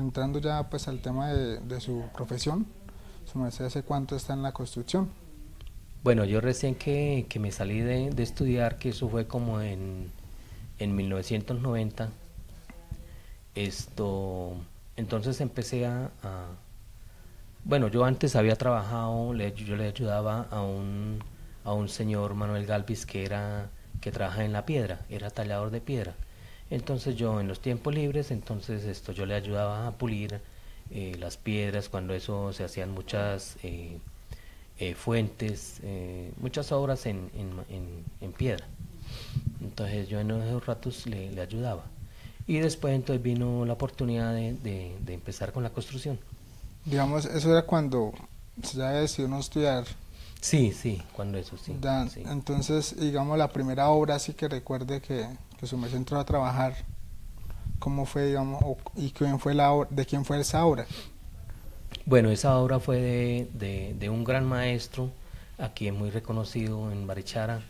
entrando ya pues al tema de, de su profesión, su merced hace cuánto está en la construcción. Bueno, yo recién que, que me salí de, de estudiar, que eso fue como en, en 1990, esto, entonces empecé a, a- bueno, yo antes había trabajado, le- yo le ayudaba a un, a un señor Manuel Galvis que era, que trabaja en la piedra, era tallador de piedra. Entonces yo en los tiempos libres, entonces esto yo le ayudaba a pulir eh, las piedras cuando eso se hacían muchas eh, eh, fuentes, eh, muchas obras en, en, en- en piedra. Entonces yo en esos ratos le, le ayudaba. Y después entonces vino la oportunidad de, de- de empezar con la construcción. Digamos, eso era cuando se ya decidió no estudiar. Sí, sí, cuando eso sí. Entonces, digamos, la primera obra sí que recuerde que, que su merced entró a trabajar. ¿Cómo fue, digamos, o- y quién fue la de quién fue esa obra? Bueno, esa obra fue de, un gran maestro, aquí muy reconocido en Barichara,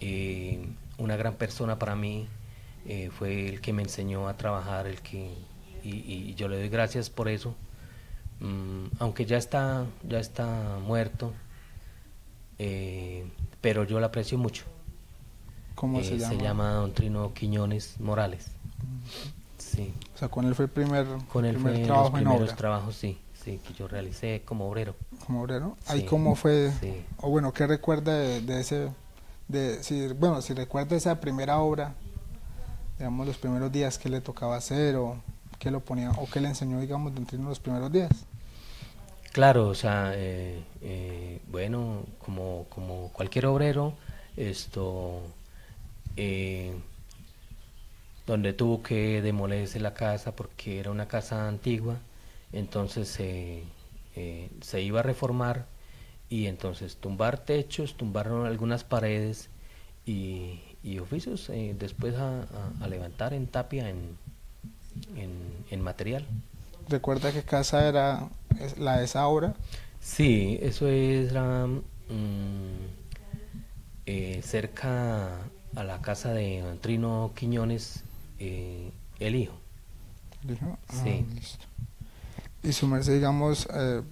eh, una gran persona para mí, eh, fue el que me enseñó a trabajar, el que y, y yo le doy gracias por eso, Mm, aunque ya está ya está muerto, eh, pero yo lo aprecio mucho. ¿Cómo Eh, se llama? Se llama Don Trino Quiñones Morales. Sí. O sea, con él fue el primer, Con él primer fue los trabajo en primeros obra trabajos, sí, sí, que yo realicé como obrero. como obrero. Ahí Sí, cómo fue, sí. o bueno, ¿qué recuerda de, de ese, de, si, bueno, si recuerda esa primera obra, digamos, los primeros días que le tocaba hacer o qué lo ponía, o qué le enseñó, digamos, dentro de los primeros días? Claro, o sea, eh, eh, bueno, como, como cualquier obrero, esto, eh, donde tuvo que demolerse la casa porque era una casa antigua, entonces eh, eh, se iba a reformar y entonces tumbar techos, tumbaron algunas paredes y, y oficios eh, después a, a- a levantar en tapia en, en, en material. ¿Recuerda qué casa era la de esa obra? Sí, eso es la, mm, eh, cerca a la casa de Trino Quiñones, eh, el hijo. Dijo, ah, Sí. listo. Y su merced, digamos, eh,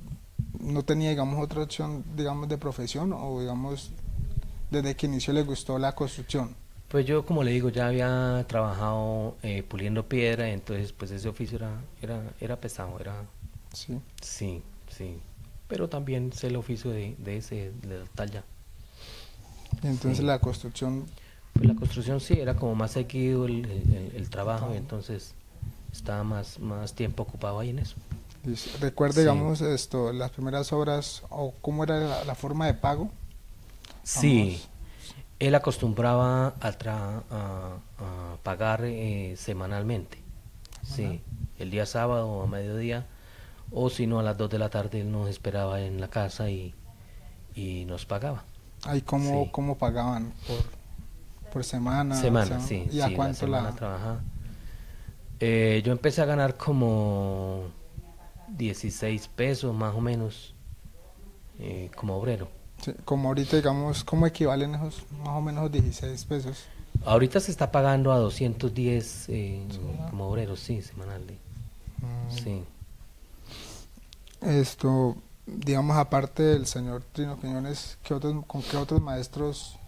no tenía, digamos, otra opción, digamos, de profesión o, digamos, desde que inició le gustó la construcción. Pues yo, como le digo, ya había trabajado eh, puliendo piedra, entonces pues ese oficio era, era, era pesado, era, Sí. sí, sí. Pero también sé el oficio de, de ese, de la talla. Y entonces Sí. la construcción, Pues la construcción sí, era como más seguido el, el- el trabajo, y entonces estaba más, más tiempo ocupado ahí en eso. dice, recuerda, Sí. digamos, esto, las primeras obras o cómo era la, la forma de pago. Sí, él acostumbraba a, tra- a, a pagar eh, semanalmente. Sí, el día sábado o a mediodía, o si no a las 2 de la tarde él nos esperaba en la casa y, y nos pagaba. Ahí cómo, Sí. cómo pagaban por, por semana. semana, o sea, sí, ¿Y a sí, cuánto la la, trabajaba. Eh, yo empecé a ganar como 16 pesos más o menos eh, como obrero. sí, como ahorita, digamos, cómo equivalen esos más o menos 16 pesos? Ahorita se está pagando a 210 eh, Semanal. como obrero, sí, semanal. Mm, Sí. Esto, digamos, aparte del señor Trino Quiñones, ¿qué otros, ¿con qué otros maestros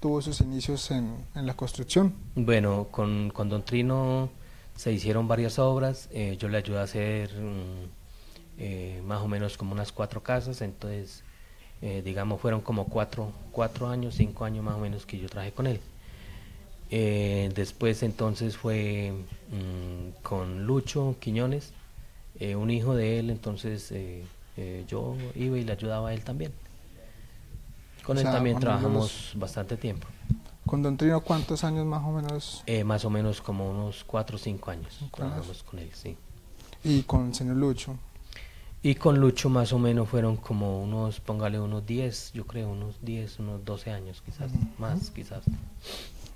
tuvo sus inicios en, en la construcción? Bueno, con, con Don Trino se hicieron varias obras. eh, yo le ayudé a hacer mm, eh, más o menos como unas cuatro casas. Entonces, eh, digamos, fueron como cuatro, cuatro años, cinco años más o menos que yo trabajé con él. Después entonces fue mm, con Lucho Quiñones, un hijo de él, entonces yo iba y le ayudaba a él también. Con O él sea, también trabajamos bastante tiempo. Con Don Trino, ¿cuántos años más o menos? Eh, más o menos como unos 4 o 5 años trabajamos con él, sí. Y con el señor Lucho. Y con Lucho más o menos fueron como unos, póngale unos 10, yo creo, unos 10, unos 12 años quizás, más quizás.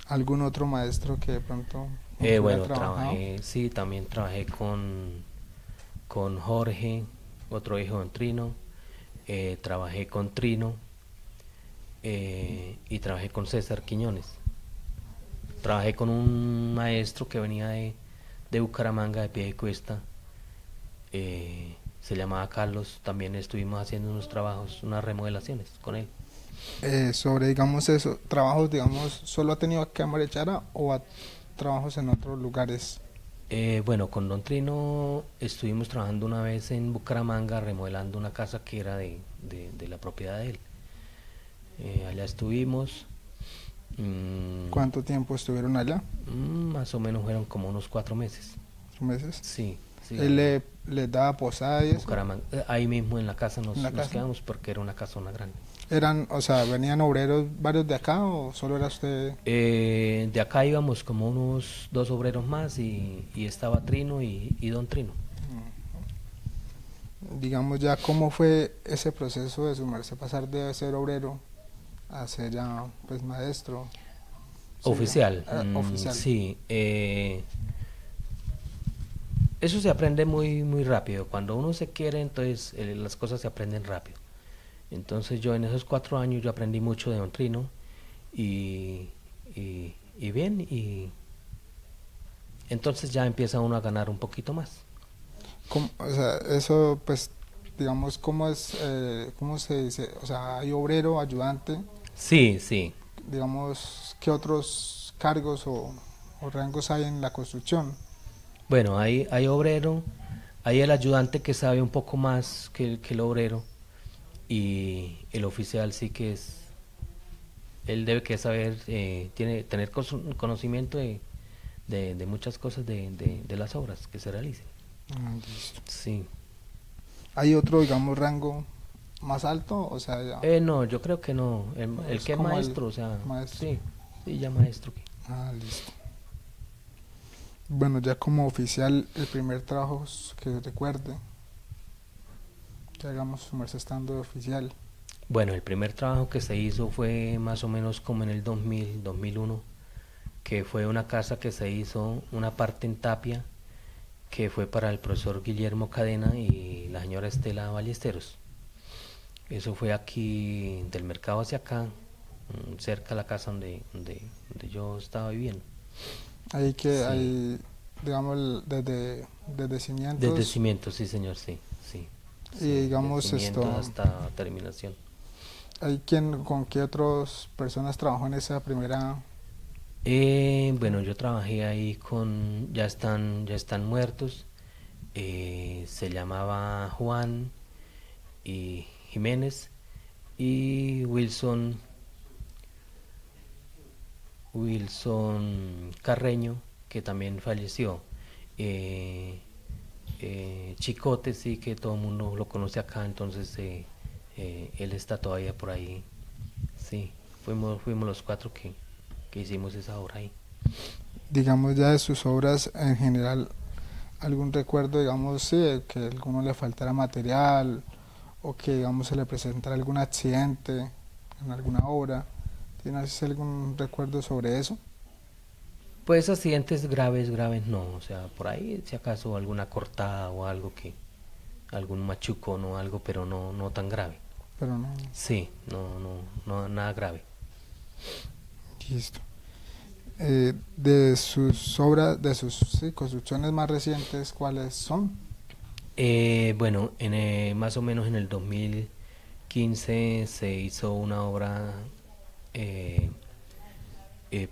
¿Algún otro maestro que de pronto... Eh, bueno, trabajé, sí, también trabajé con, con Jorge, otro hijo de Trino, eh, trabajé con Trino eh, y trabajé con César Quiñones. Trabajé con un maestro que venía de, de Bucaramanga, de pie de cuesta, eh, se llamaba Carlos, también estuvimos haciendo unos trabajos, unas remodelaciones con él. Eh, sobre, digamos, eso, trabajos, digamos, ¿solo ha tenido aquí a Marechara o a trabajos en otros lugares? Eh, bueno, con Don Trino estuvimos trabajando una vez en Bucaramanga remodelando una casa que era de, de, la propiedad de él. Eh, allá estuvimos. Mm, ¿Cuánto tiempo estuvieron allá? Mm, más o menos fueron como unos cuatro meses. ¿Cuatro meses? Sí. ¿Él le, le, daba posada y eso? Ahí mismo en la casa nos, nos quedamos porque era una casona grande eran, o sea, venían obreros varios de acá o solo era usted? Eh, de acá íbamos como unos dos obreros más y, estaba Trino y, Don Trino. Digamos ya cómo fue ese proceso de sumarse, pasar de ser obrero a ser ya pues maestro. Oficial. Ah, mm, oficial. Sí. Eh, eso se aprende muy muy rápido. Cuando uno se quiere, entonces eh, las cosas se aprenden rápido. Entonces yo en esos cuatro años yo aprendí mucho de Don Trino y, y, bien, y entonces ya empieza uno a ganar un poquito más. o sea, eso pues, digamos, ¿cómo es, eh, cómo se dice? O sea, ¿hay obrero, ayudante? Sí, sí. Digamos, ¿qué otros cargos o, rangos hay en la construcción? Bueno, hay, hay obrero, hay el ayudante que sabe un poco más que, que el obrero y el oficial sí que es, él debe que saber, eh, tiene tener conocimiento de, de, muchas cosas de, de, las obras que se realicen. Ah, sí. ¿Hay otro, digamos, rango más alto? O sea, eh, no, yo creo que no. El, que es maestro, o sea, sí, sí, ya maestro. Ah, listo. Bueno, ya como oficial, el primer trabajo que recuerde hagamos su estando oficial? Bueno, el primer trabajo que se hizo fue más o menos como en el 2000, 2001, que fue una casa que se hizo, una parte en Tapia, que fue para el profesor Guillermo Cadena y la señora Estela Ballesteros. Eso fue aquí del mercado hacia acá, mm, cerca de la casa donde, donde, yo estaba viviendo. Ahí que, hay, digamos, desde, desde cimientos. Desde cimientos, sí, señor, sí y digamos esto hasta terminación. Hay quien con qué otras personas trabajó en esa primera eh, bueno yo trabajé ahí con ya están ya están muertos. Eh, se llamaba Juan y Jiménez y Wilson Wilson Carreño que también falleció eh, eh, Chicote sí que todo el mundo lo conoce acá, entonces eh, él está todavía por ahí. Sí, fuimos, fuimos los cuatro que, hicimos esa obra ahí. Digamos ya de sus obras en general, algún recuerdo, digamos, sí, que a alguno le faltara material o que, digamos, se le presentara algún accidente en alguna obra. ¿Tienes algún recuerdo sobre eso? Pues accidentes graves, graves no, o sea, por ahí si acaso alguna cortada o algo que, algún machucón o algo, pero no, no tan grave. Pero no. Sí, no, no, no nada grave. Listo. Eh, de sus obras, de sus construcciones más recientes, ¿cuáles son? Eh, bueno, en, eh, más o menos en el 2015 se hizo una obra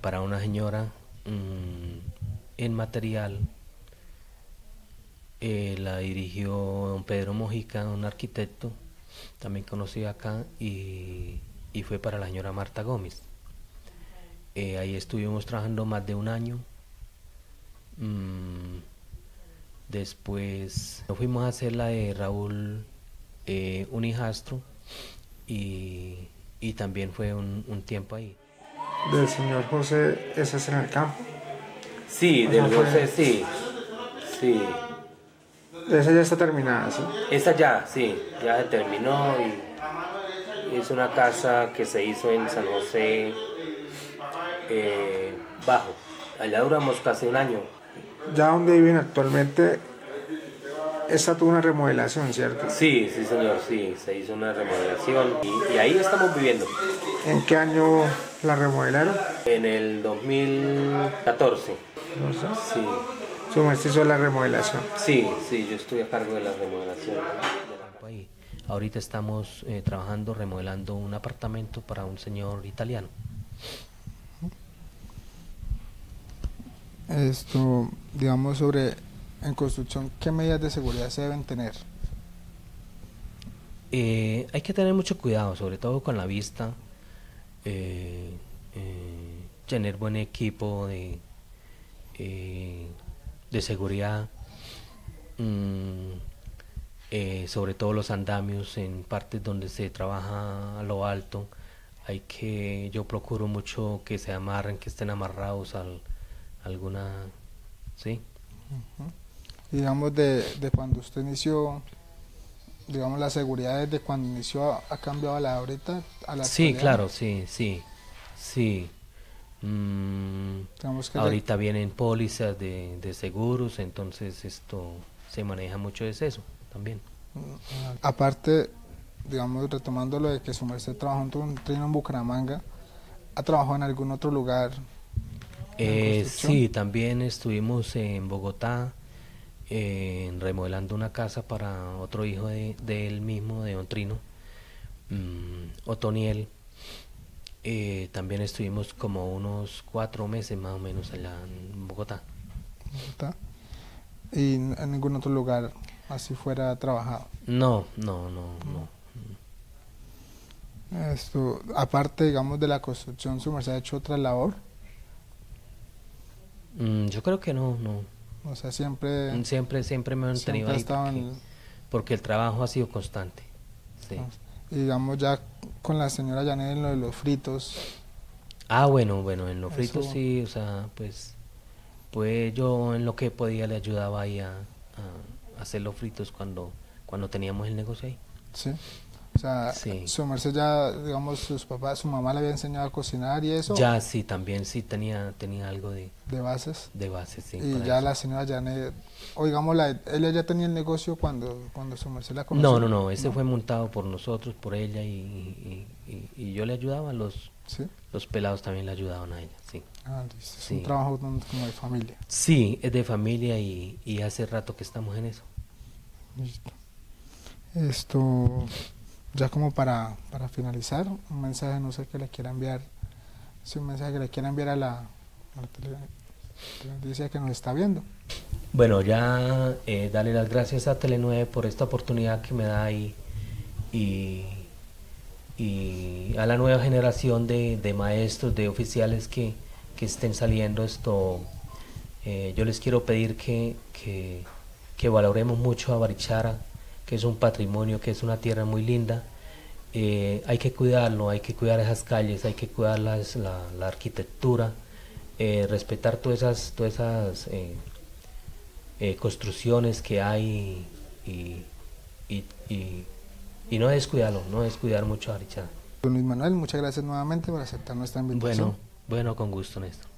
para una señora Mm, en material eh, la dirigió don Pedro Mojica, un arquitecto, también conocido acá, y, fue para la señora Marta Gómez. Eh, ahí estuvimos trabajando más de un año. Mm, después nos fuimos a hacer la de Raúl eh, Unijastro y, también fue un tiempo ahí del señor José, ¿ese es en el campo? Sí, del José, sí. Sí. Esa ya está terminada, ¿sí? Esa ya, sí, ya se terminó y es una casa que se hizo en San José eh, Bajo. Allá duramos casi un año. Ya donde viven actualmente, esta tuvo una remodelación, ¿cierto? Sí, sí, señor, sí, se hizo una remodelación y, y ahí estamos viviendo. ¿En qué año ¿La remodelaron? En el 2014. Sí. Su merced hizo la remodelación. Sí, sí, yo estoy a cargo de la remodelación. Ahorita estamos eh, trabajando, remodelando un apartamento para un señor italiano. Esto, digamos, sobre en construcción, ¿qué medidas de seguridad se deben tener? Eh, hay que tener mucho cuidado, sobre todo con la vista, eh, eh, tener buen equipo de, de seguridad, mm, sobre todo los andamios en partes donde se trabaja a lo alto. Hay que, yo procuro mucho que se amarren, que estén amarrados a alguna, ¿sí? Digamos de, de cuando usted inició digamos, la seguridad desde cuando inició ha, cambiado a la ahorita? A la sí, claro, sí, sí, sí. Mm, ahorita vienen pólizas de, de, seguros, entonces esto se maneja mucho de eso también. Mm, aparte, digamos, retomando lo de que su merced trabajó en un trino en Bucaramanga, ¿ha trabajado en algún otro lugar? Eh, sí, también estuvimos en Bogotá, eh, remodelando una casa para otro hijo de, él mismo, de Don Trino, mm, Otoniel. Eh, también estuvimos como unos cuatro meses más o menos allá en Bogotá. ¿Y en ningún otro lugar así fuera trabajado? No, no, no, no. Esto, aparte, digamos, de la construcción, ¿su merced ha hecho otra labor? Mm, yo creo que no, no. O sea, siempre... Siempre, siempre me han tenido ahí porque, el trabajo ha sido constante. Sí. Ah, y digamos ya con la señora Janet en lo de los fritos. Ah, bueno, bueno, en los fritos sí, o sea, pues, pues yo en lo que podía le ayudaba ahí a, a hacer los fritos cuando, cuando teníamos el negocio ahí. Sí. O sea, su merced ya, digamos, sus papás, su mamá le había enseñado a cocinar y eso. Ya, sí, también sí tenía, tenía algo de... De bases. De bases, sí. Y ya la señora Janet, o digamos, la, ella ya tenía el negocio cuando, cuando su merced la conoció. No, no, no, ese fue montado por nosotros, por ella y, y, yo le ayudaba, los, los pelados también le ayudaban a ella, sí. Ah, Es un trabajo como de familia. Sí, es de familia y, y hace rato que estamos en eso. Listo. Esto ya como para, para finalizar, un mensaje, no sé, que le quiera enviar, si un mensaje que le quiera enviar a la, a la que nos está viendo. Bueno, ya eh, darle las gracias a Tele9 por esta oportunidad que me da y, y, a la nueva generación de, de maestros, de oficiales que, que estén saliendo esto. Eh, yo les quiero pedir que, que, que valoremos mucho a Barichara, que es un patrimonio, que es una tierra muy linda. Eh, hay que cuidarlo, hay que cuidar esas calles, hay que cuidar la, la, arquitectura, eh, respetar todas esas, todas esas eh, construcciones que hay y, y, y, no descuidarlo, no descuidar mucho a Richard. Luis Manuel, muchas gracias nuevamente por aceptar nuestra invitación. Bueno, bueno, con gusto, Néstor.